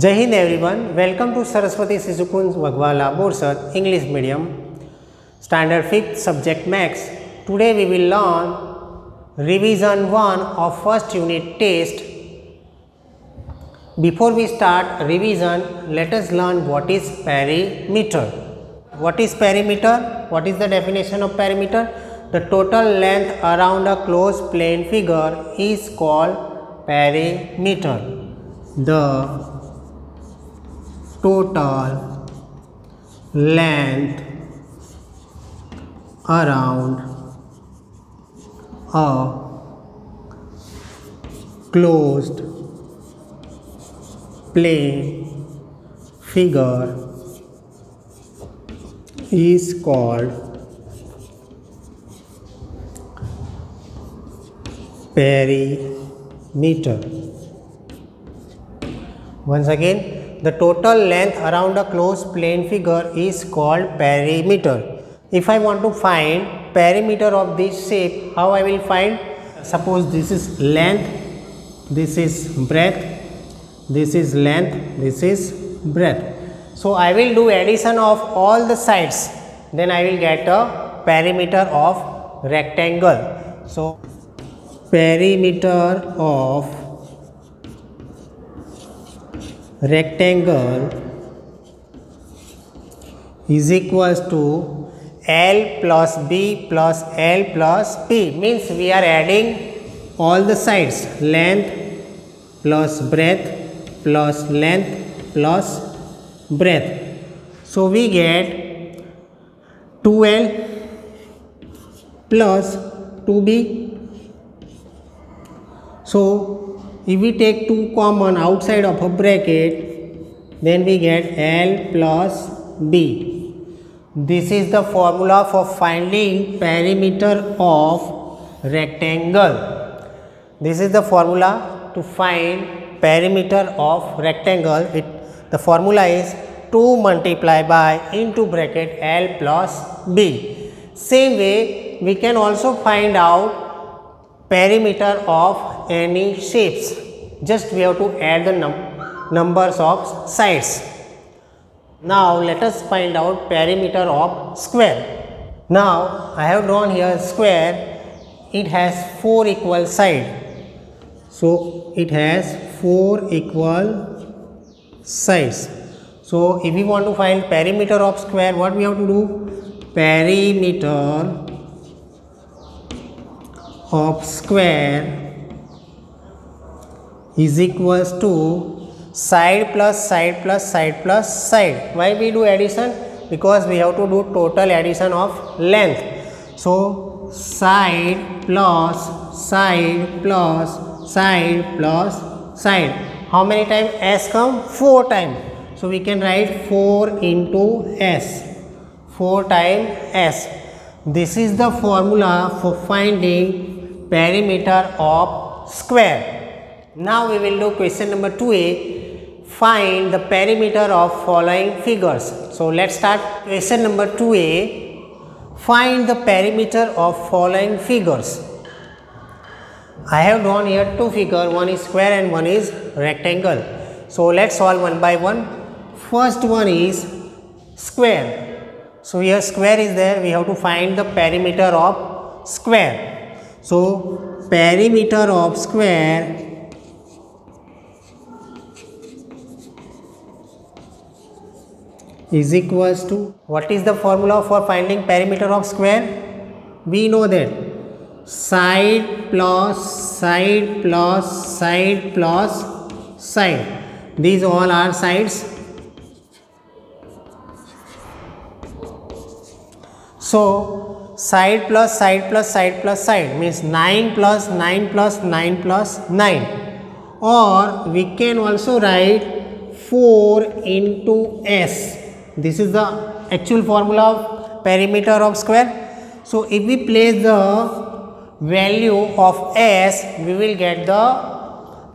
Jai Hind everyone, welcome to Saraswati Sisukun Vagwala Borsad English Medium Standard 5th Subject Maths. Today we will learn revision 1 of first unit test. Before we start revision, let us learn what is perimeter. What is perimeter? What is the definition of perimeter? The total length around a closed plane figure is called perimeter. The total length around a closed plane figure is called perimeter. Once again, the total length around a closed plane figure is called perimeter. If I want to find perimeter of this shape, how I will find? Suppose this is length, this is breadth, this is length, this is breadth. So, I will do addition of all the sides, then I will get a perimeter of rectangle. So, perimeter of rectangle is equals to L plus B plus L plus P means we are adding all the sides length plus breadth plus length plus breadth. So, we get 2L plus 2B. So, if we take 2 common outside of a bracket then we get L plus B. This is the formula for finding perimeter of rectangle. This is the formula to find perimeter of rectangle. It, the formula is 2 multiply by into bracket L plus B. Same way we can also find out perimeter of any shapes. Just we have to add the num numbers of sides. Now, let us find out perimeter of square. Now, I have drawn here square, it has 4 equal side. So, it has 4 equal sides. So, if we want to find perimeter of square, what we have to do? Perimeter of square is equals to side plus side plus side plus side. Why we do addition? Because we have to do total addition of length. So, side plus side plus side plus side. How many times s come? 4 times. So, we can write 4 into s. 4 times s. This is the formula for finding perimeter of square. Now we will do question number 2a. Find the perimeter of following figures. So let's start question number 2a. Find the perimeter of following figures. I have drawn here two figures, one is square and one is rectangle. So let's solve one by one. First one is square. So here square is there, we have to find the perimeter of square. So perimeter of square is equals to what is the formula for finding perimeter of square? We know that side plus side plus side plus side. These all are sides. So side plus side plus side plus side means 9 plus 9 plus 9 plus 9 or we can also write 4 into s this is the actual formula of perimeter of square. So if we place the value of s we will get the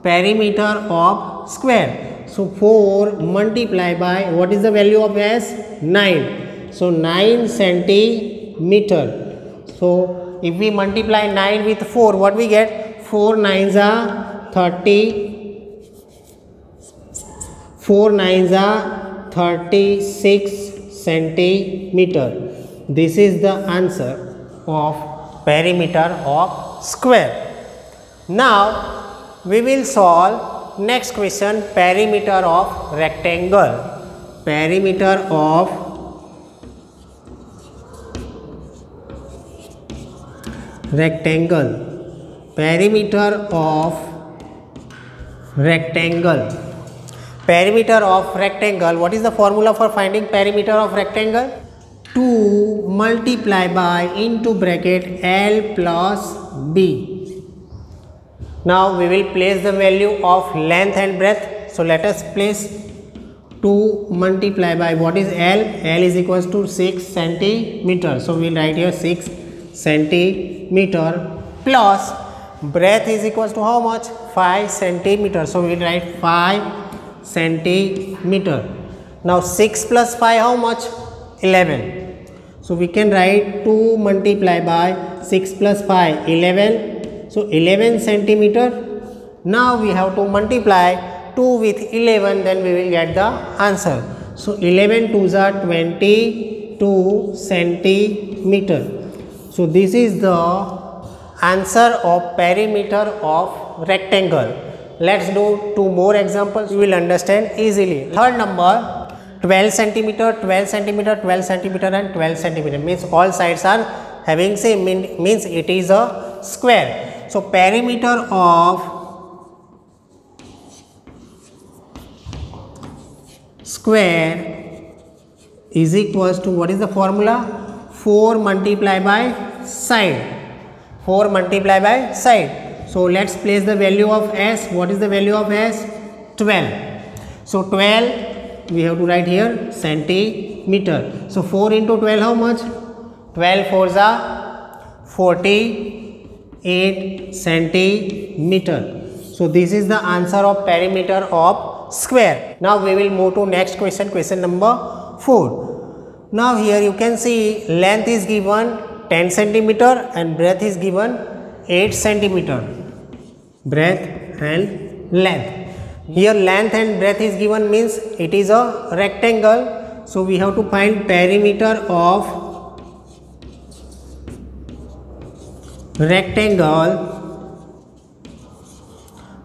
perimeter of square. So 4 multiply by what is the value of s? 9 so 9 centimeter. So if we multiply 9 with 4 what we get? 4 nines are 30 4 nines are 36 centimeter. This is the answer of perimeter of square. Now we will solve next question perimeter of rectangle. Perimeter of rectangle. Perimeter of rectangle perimeter of rectangle. What is the formula for finding perimeter of rectangle? 2 multiply by into bracket L plus B. Now we will place the value of length and breadth. So let us place 2 multiply by what is L? L is equals to 6 centimeter. So we will write here 6 centimeter plus breadth is equals to how much? 5 centimeter. So we will write 5 centimeter. Now 6 plus 5 how much? 11. So we can write 2 multiply by 6 plus 5 11. So 11 centimeter. Now we have to multiply 2 with 11 then we will get the answer. So 11 2s are 22 centimeter. So this is the answer of perimeter of rectangle. Let's do two more examples. You will understand easily. Third number 12 centimeter, 12 centimeter, 12 centimeter and 12 centimeter means all sides are having same mean, means it is a square. So perimeter of square is equals to what is the formula 4 multiply by side 4 multiply by side so let's place the value of s. What is the value of s? 12. So 12 we have to write here centimeter. So 4 into 12 how much? 12 4s are 48 centimeter. So this is the answer of perimeter of square. Now we will move to next question, question number 4. Now here you can see length is given 10 centimeter and breadth is given 8 centimeter breadth and length. Here length and breadth is given means it is a rectangle. So we have to find perimeter of rectangle.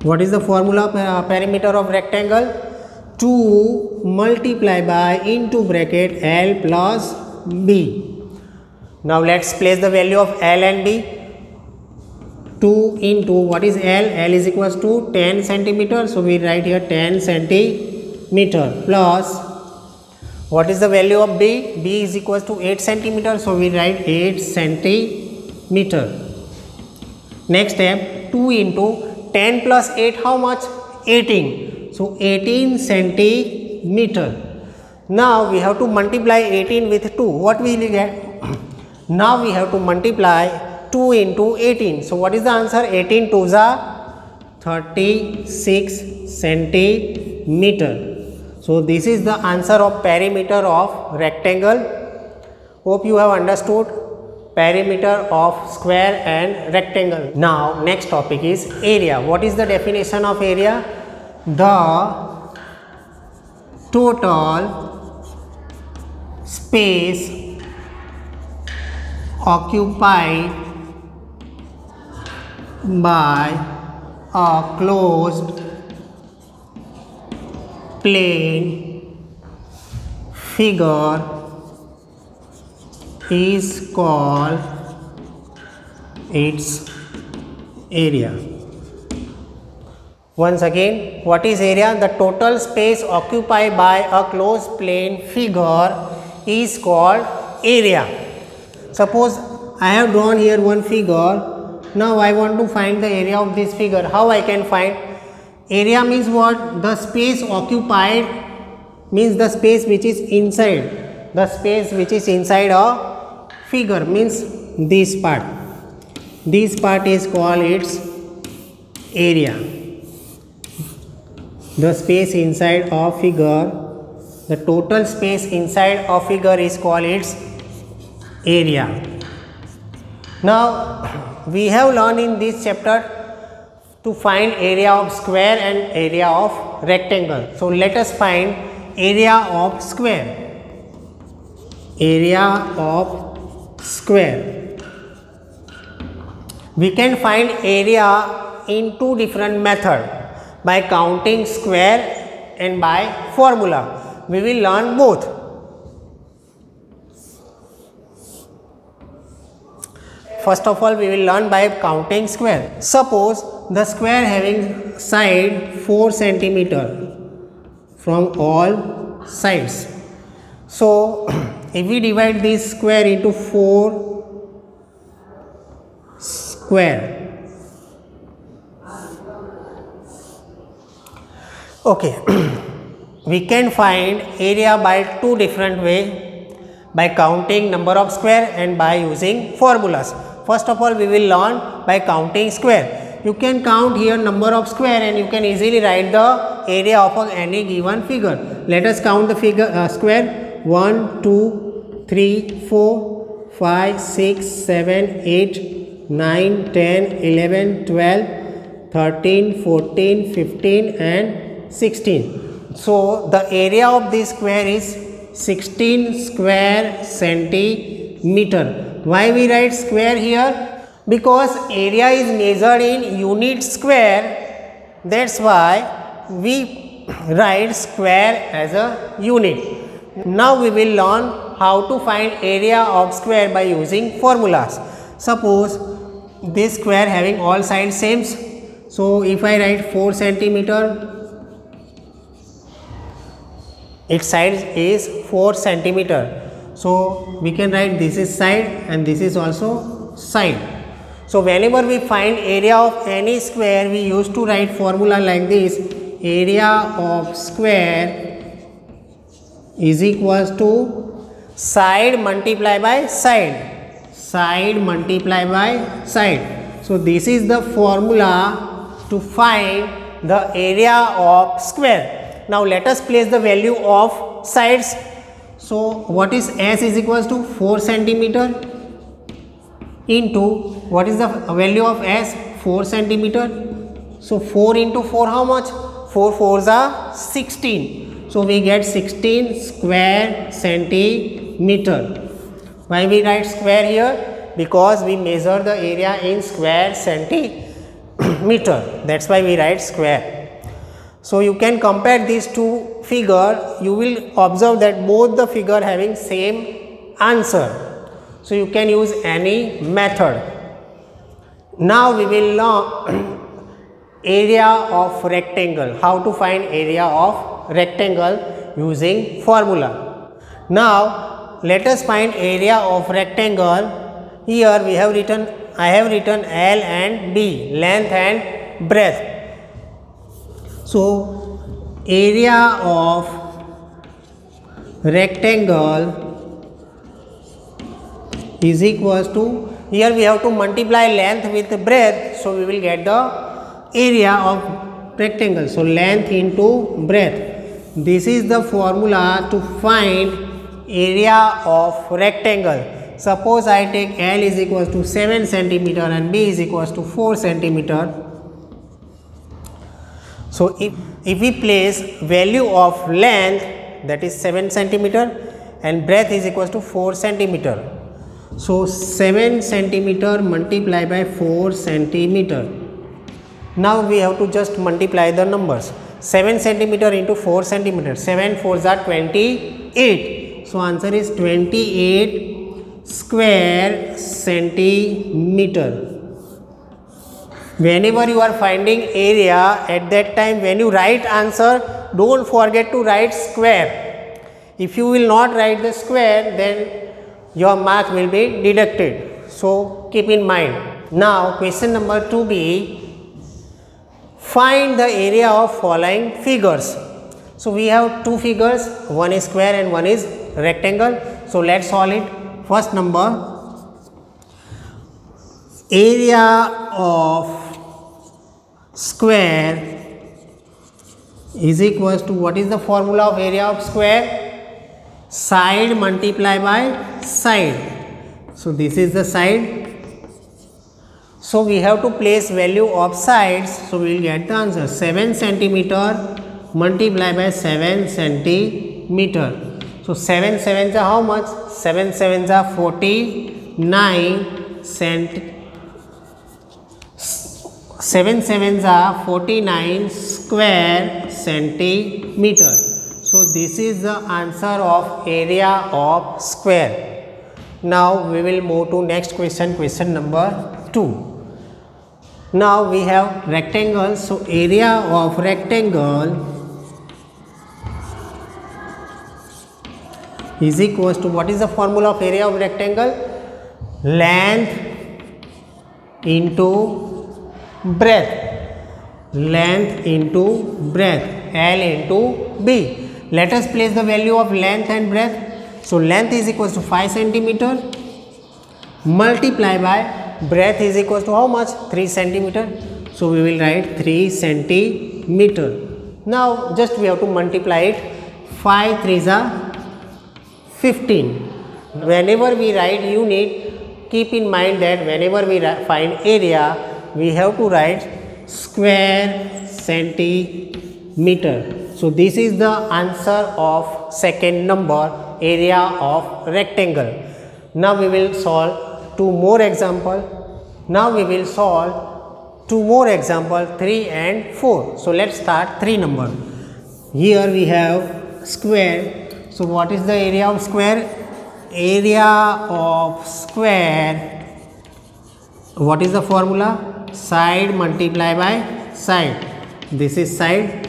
What is the formula uh, perimeter of rectangle? 2 multiply by into bracket L plus B. Now let's place the value of L and B. 2 into what is L? L is equals to 10 centimeter. So we write here 10 centimeter plus what is the value of B? B is equals to 8 centimeter. So we write 8 centimeter. Next step 2 into 10 plus 8 how much? 18. So 18 centimeter. Now we have to multiply 18 with 2. What we will get? now we have to multiply 2 into 18. So what is the answer? 18 to the 36 centimeter. So this is the answer of perimeter of rectangle. Hope you have understood perimeter of square and rectangle. Now next topic is area. What is the definition of area? The total space occupied by a closed plane figure is called its area. Once again, what is area? The total space occupied by a closed plane figure is called area. Suppose I have drawn here one figure now I want to find the area of this figure. How I can find? Area means what? The space occupied means the space which is inside. The space which is inside a figure means this part. This part is called its area. The space inside a figure, the total space inside a figure is called its area. Now we have learned in this chapter to find area of square and area of rectangle. So let us find area of square. Area of square. We can find area in two different method by counting square and by formula. We will learn both. First of all, we will learn by counting square. Suppose the square having side 4 centimeter from all sides. So, if we divide this square into 4 square. Okay, we can find area by two different way by counting number of square and by using formulas. First of all, we will learn by counting square. You can count here number of square and you can easily write the area of any given figure. Let us count the figure uh, square 1, 2, 3, 4, 5, 6, 7, 8, 9, 10, 11, 12, 13, 14, 15 and 16. So, the area of this square is 16 square centimeter why we write square here? Because area is measured in unit square. That's why we write square as a unit. Now we will learn how to find area of square by using formulas. Suppose this square having all sides same. So if I write 4 centimeter, its size is 4 centimeter so, we can write this is side and this is also side. So, whenever we find area of any square, we used to write formula like this area of square is equals to side multiply by side, side multiply by side. So, this is the formula to find the area of square. Now, let us place the value of sides so, what is S is equals to 4 centimeter into what is the value of S 4 centimeter. So, 4 into 4 how much? 4 4s are 16. So, we get 16 square centimeter. Why we write square here? Because we measure the area in square centimeter. That's why we write square. So, you can compare these two figure, you will observe that both the figure having same answer. So, you can use any method. Now, we will know area of rectangle, how to find area of rectangle using formula. Now, let us find area of rectangle. Here we have written, I have written L and B, length and breadth. So, area of rectangle is equals to here we have to multiply length with breadth. So, we will get the area of rectangle. So, length into breadth. This is the formula to find area of rectangle. Suppose I take L is equals to 7 centimeter and B is equals to 4 centimeter so, if, if we place value of length that is 7 centimeter and breadth is equals to 4 centimeter. So, 7 centimeter multiply by 4 centimeter. Now, we have to just multiply the numbers 7 centimeter into 4 centimeter 7 4s are 28. So, answer is 28 square centimeter whenever you are finding area at that time when you write answer don't forget to write square. If you will not write the square then your mark will be deducted. So keep in mind. Now question number 2b find the area of following figures. So we have two figures. One is square and one is rectangle. So let's solve it. First number. Area of square is equals to what is the formula of area of square side multiply by side so this is the side So we have to place value of sides. So we will get the answer 7 centimeter multiply by 7 centimeter. So 7 sevens are how much? 7 sevens are 49 cent. 7 sevens are 49 square centimeter. So this is the answer of area of square. Now we will move to next question, question number 2. Now we have rectangle. So area of rectangle is equals to what is the formula of area of rectangle length into breadth length into breadth L into B. Let us place the value of length and breadth so length is equals to 5 centimeter. Multiply by breadth is equals to how much? 3 centimeter. So we will write 3 centimeter. Now just we have to multiply it. 5 3s are 15 whenever we write unit keep in mind that whenever we find area we have to write square centimeter. So this is the answer of second number area of rectangle. Now we will solve two more example. Now we will solve two more example 3 and 4 so let's start 3 number. Here we have square. So what is the area of square? Area of square, what is the formula? Side multiply by side. This is side.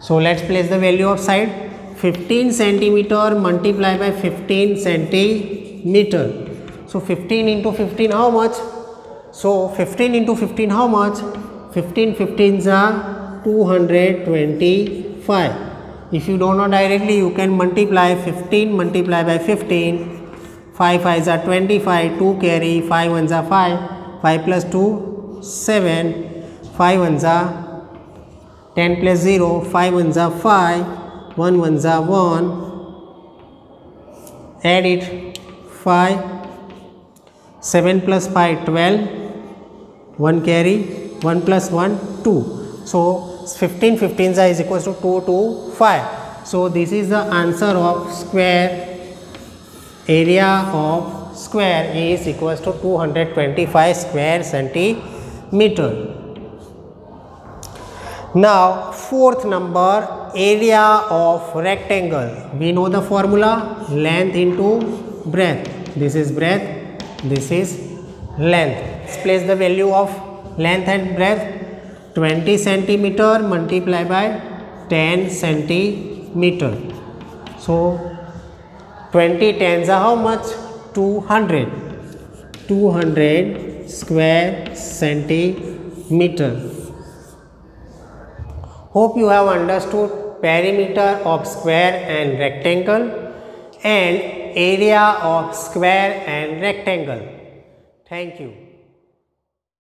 So let's place the value of side. 15 centimeter multiply by 15 centimeter. So 15 into 15 how much? So 15 into 15 how much? 15 15s are 225 if you don't know directly you can multiply 15 multiply by 15 5 5s are 25 2 carry 5 1s are 5 5 plus 2 7 5 1s are 10 plus 0 5 1s are 5 1 1s are 1 add it. 5 7 plus 5 12 1 carry. 1 plus 1 2 so 15 15 is equals to 2 to 5 so this is the answer of square area of square is equals to 225 square centimeter. Now fourth number area of rectangle. We know the formula length into breadth. This is breadth this is length. Let's place the value of length and breadth. 20 centimeter multiply by 10 centimeter. So 20 tens are how much? 200. 200 square centimeter. Hope you have understood perimeter of square and rectangle and area of square and rectangle. Thank you.